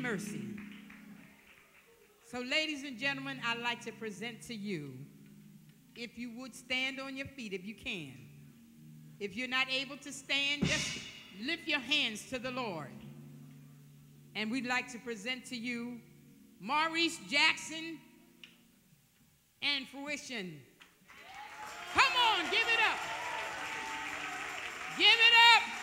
mercy. So, ladies and gentlemen, I'd like to present to you, if you would stand on your feet, if you can. If you're not able to stand, just lift your hands to the Lord. And we'd like to present to you Maurice Jackson and Fruition. Come on, give it up. Give it up.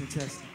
Testing, testing.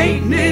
greatness.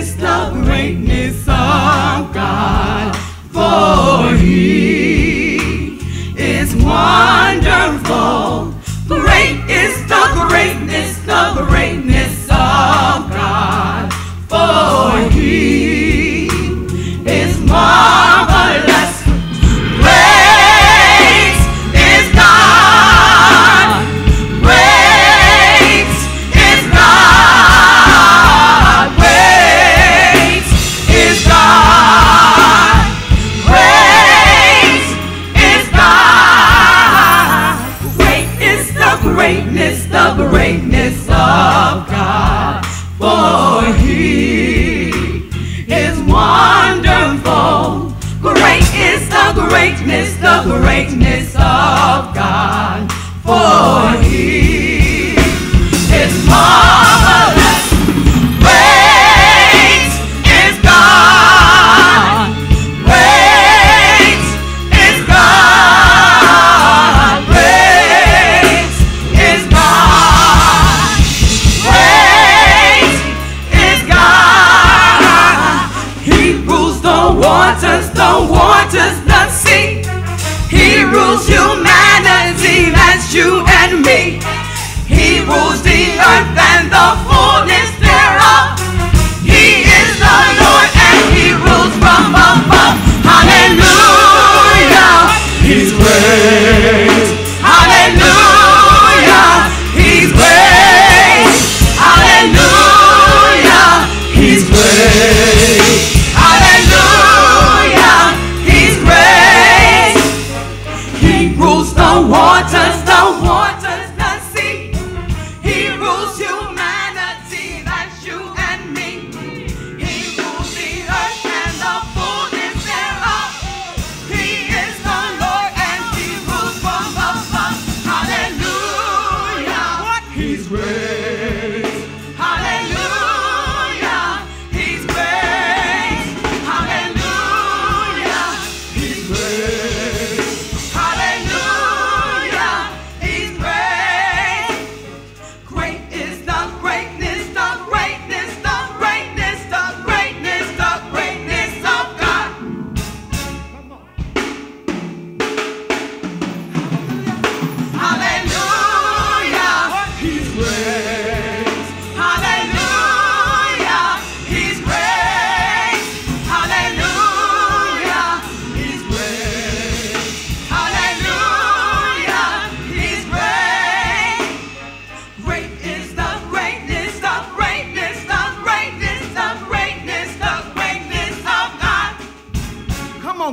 Hallelujah, His way.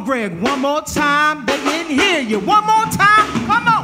Greg, one more time. They didn't hear you. One more time. Come on.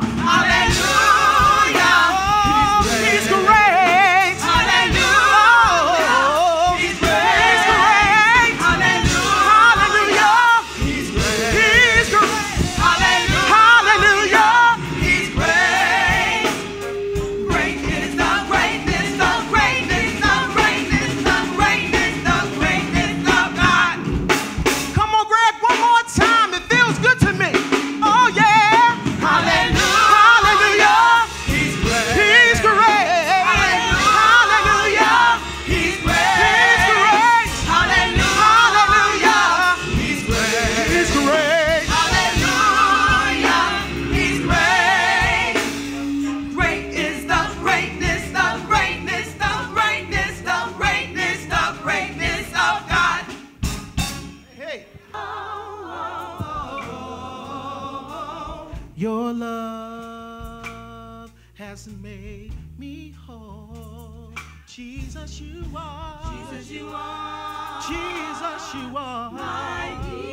Jesus, you are. Jesus, you are. Jesus, you are. My peace.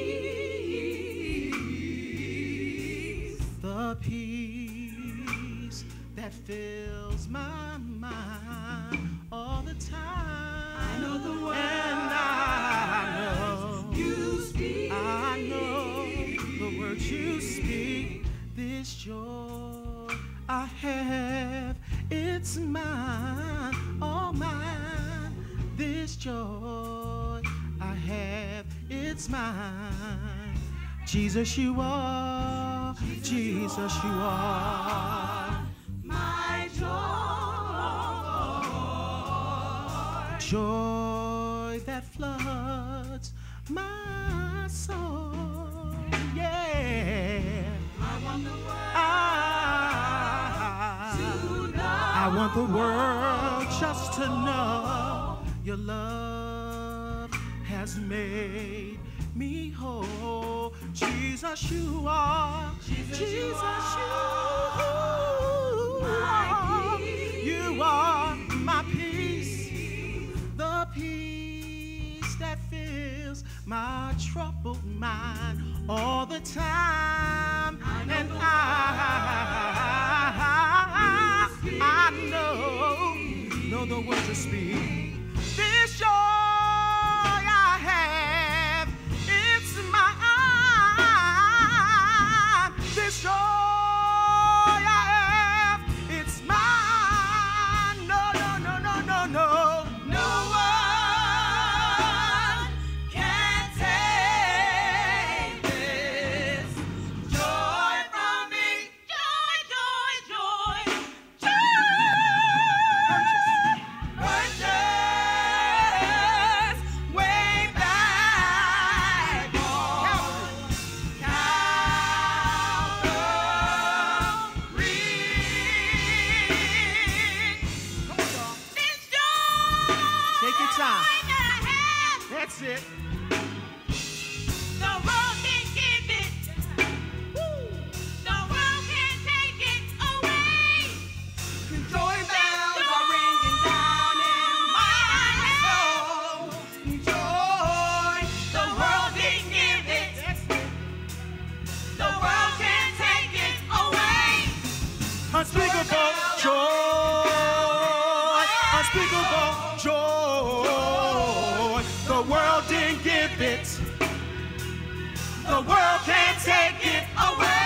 The peace that fills. it's mine. Jesus, you are. Jesus, you are. My joy. Joy that floods my soul. Yeah. I want the world. I, ah. I want the world just to know your love has made me whole. Jesus, you are. Jesus, you are. You are my peace, the peace that fills my troubled mind all the time. And I, I know, know the words to speak. Unspeakable joy. Unspeakable joy. The world didn't give it. The world can't take it away.